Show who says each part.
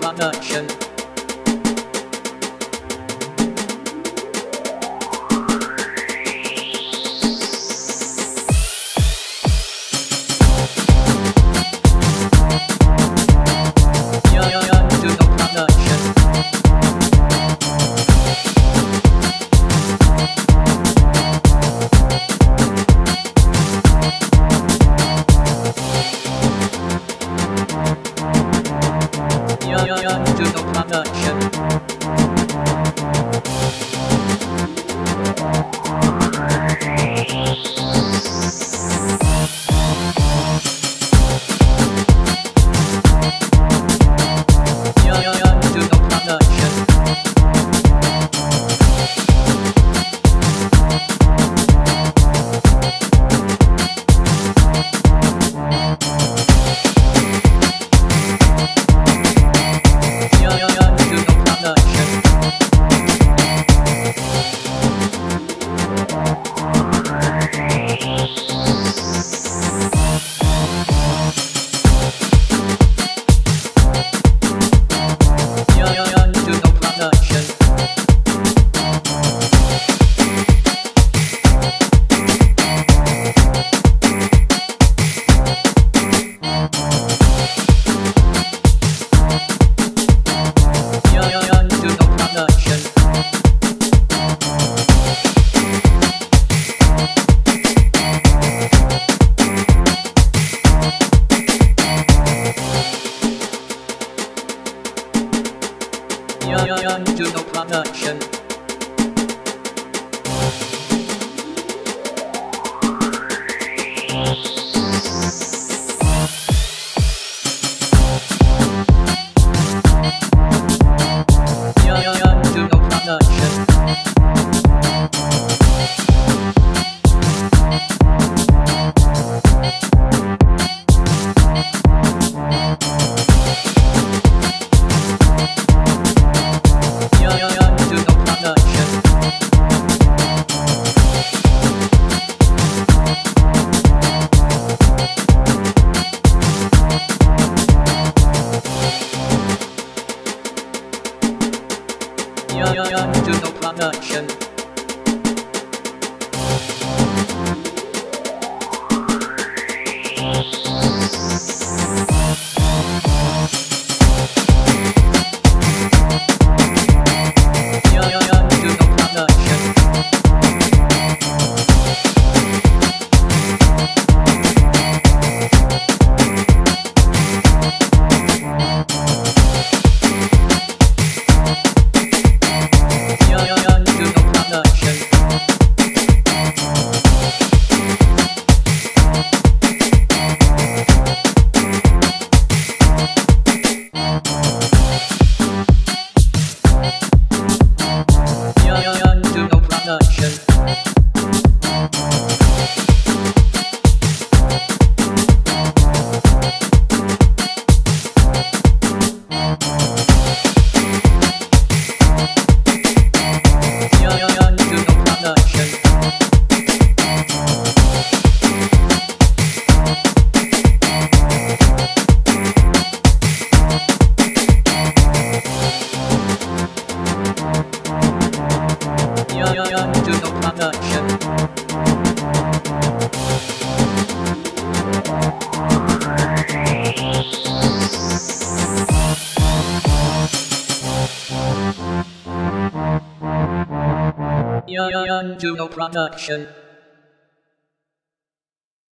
Speaker 1: Production do no connection. Production. Production.